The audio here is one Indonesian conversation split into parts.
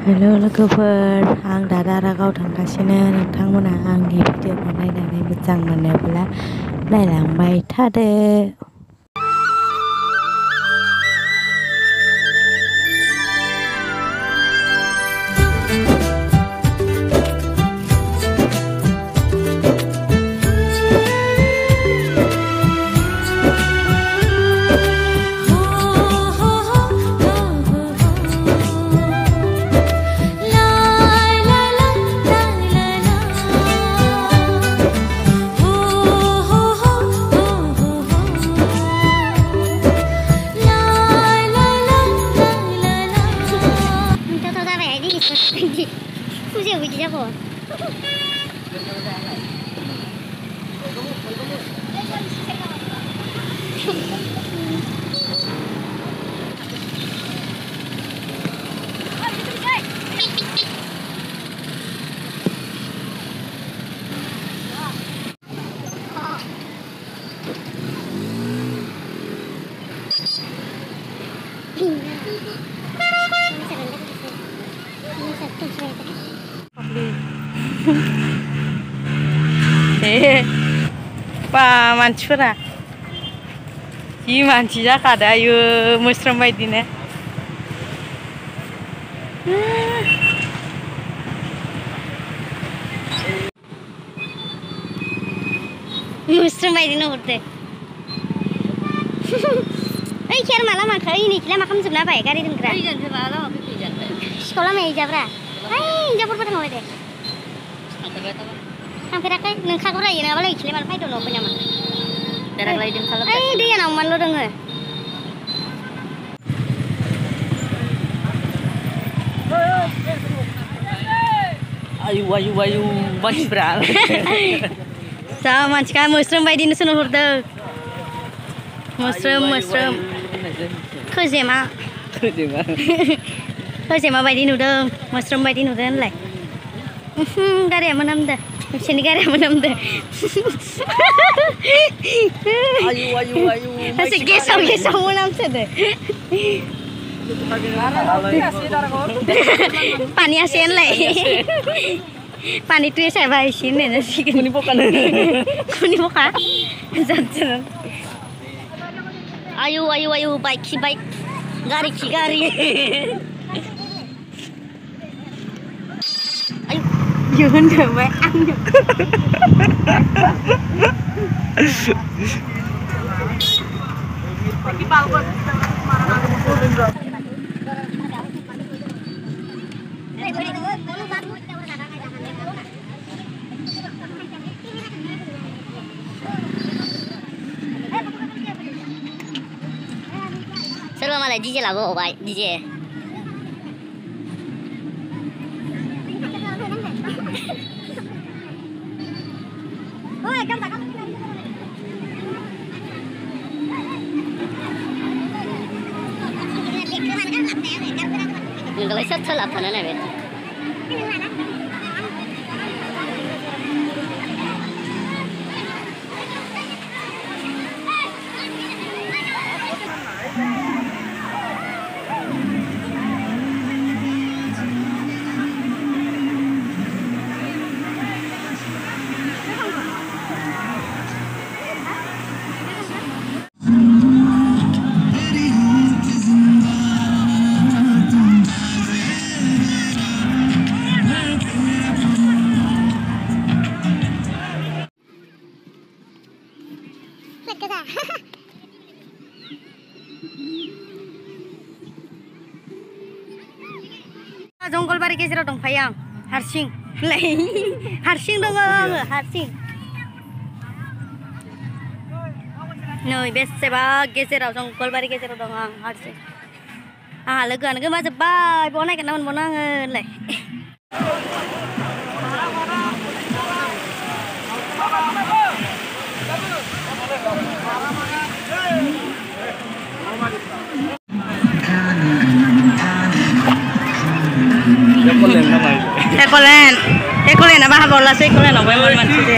हेल' लोगोफोर आं दा दारागाव थांगासिनो नोंथांमोना आंनि भिडिअखौ नायनानै मोजां मोनोब्ला नायलांबाय थादो 수제 우리 잡 아. Thank you. बा मानसिफोरा जि मानसि जाखादो आयु मोस्रोम बायदिनो मोस्रोम बायदिनो हरदो ओइ खेर मा लामाखौ इनैखि लामा खालामजोबना बाय गारि दोनग्रा सिखाव लामाया जाब्रा ओइ हिन्जावफोरबो दङ दे boleh kila malam itu nopo nyaman. Darak lagi jam salam Ai, dia yang aman lo denger. ayu ayu ayu mansifra Sa manci kan Muslim baik dino suno hurte. Muslim, Muslim. Khojema. Khojema baik dino Gari mo nam da. Sinigari mo nam da. Ayu ayu ayu. Kasi gisaw gisaw mo nam sa da. Pani asin lai. Pani tu sa ba isin na si kuni po kan. Kuni po ka. Jantan. Ayu ayu ayu bike bike. Gari ki gari. chưa đến trường về ăn Selamat malam DJ lah, bài DJ. Kanka başa tala falan evet. जंगल बारि गेजेराव दंफायो आं हारसिं हारसिं दङ आङो हारसिं नै बेसेबा गेजेराव जंगलबारि गेजेराव दङ आं हारसिं आंहा लोगोआनो गोमाजोब्बाय बाव नागिरना मोनबावनो आङो होनलाय বলা সেই করে নভেম্বর মানছি যে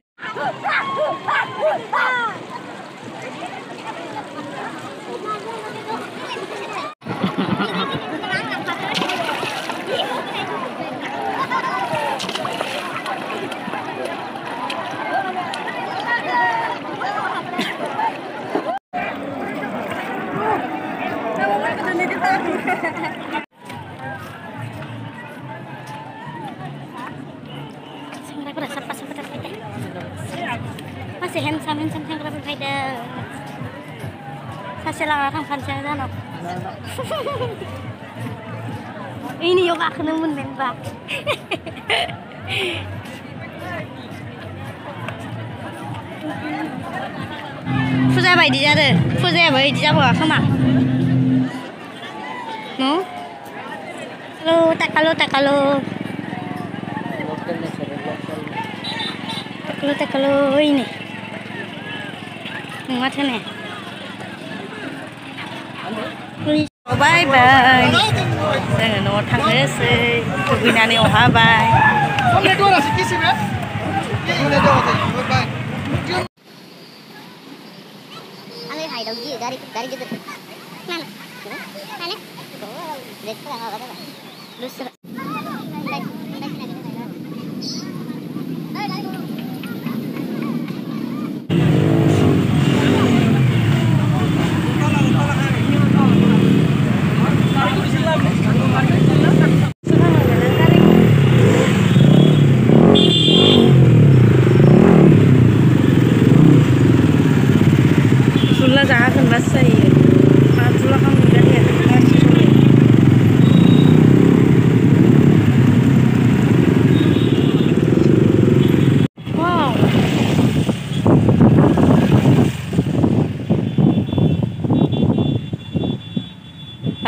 masih handsome handsome yang kerap berbeda saya silang akan fans saya dan ini yung aku namun din ba Fuza bai di jade, fuza bai di jabo kama. No? Hello, takalo takalo. Ini. Ngon thế này Bye bye Giờ nó thằng thế sẽ Thực viên anh yêu ha bye Không nên đua là sẽ kì bé Không nên đua là sẽ bye bye Anh ấy hãy đầu dì gà đi Gà đi dì Nè nè Nè nè Để các bạn ngồi vào các bạn Lúc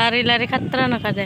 લારી લારી ખતરા ન ખાધે